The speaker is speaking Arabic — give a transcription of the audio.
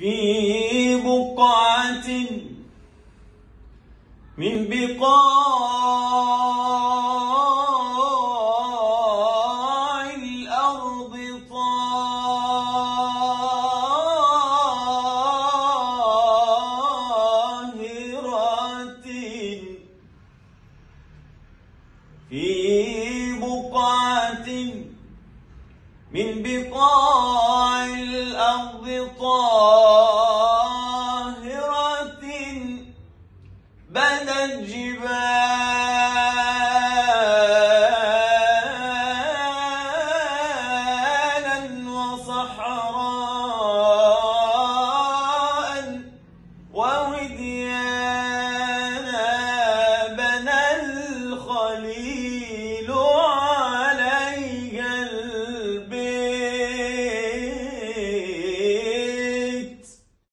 في بقعة من بقاع الأرض طاهرة في بقعة من بقاع الأرض بنت جبالا وصحراء ووديانا